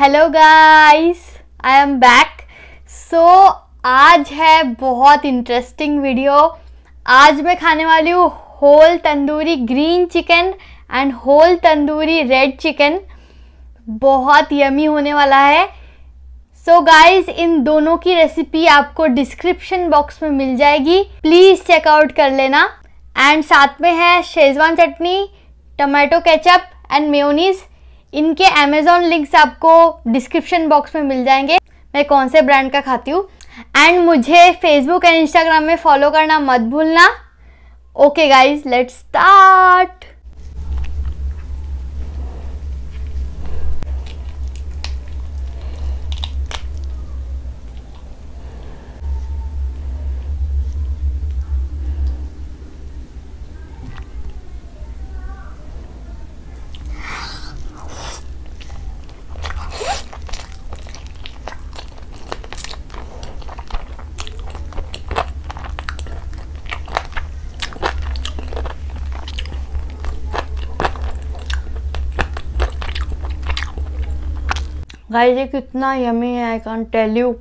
Hello guys I am back so आज है बहुत इंटरेस्टिंग वीडियो आज मैं खाने वाली हूँ whole tandoori green chicken and whole tandoori red chicken बहुत यमी होने वाला है. सो so गाइस इन दोनों की रेसिपी आपको डिस्क्रिप्शन बॉक्स में मिल जाएगी. प्लीज़ चेकआउट कर लेना. एंड साथ में है schezwan chutney tomato ketchup and mayonnaise इनके अमेजोन लिंक्स आपको डिस्क्रिप्शन बॉक्स में मिल जाएँगे। मैं कौन से ब्रांड का खाती हूँ? एंड मुझे फेसबुक एंड इंस्टाग्राम में फॉलो करना मत भूलना। Okay guys let start guys ये कितना यमी है I can't tell you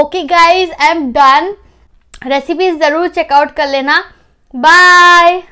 okay guys I am done recipes ज़रूर चेकआउट कर लेना. बाय